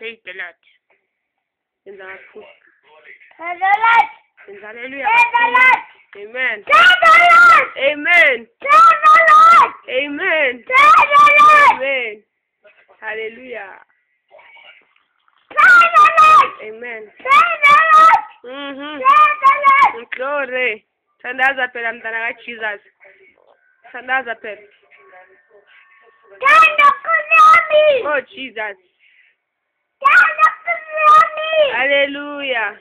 The Lord. Yenza kakhulu. The Lord. Yenza. Praise the Lord. Amen. The Lord. Amen. The Lord. Amen. The Lord. Amen. Hallelujah. Praise the Lord. Amen. The Lord. Mhm. The Lord. Glory. Thandaza phela mntana kaJesus. Thandaza phela. For me. Oh Jesus. Hallelujah.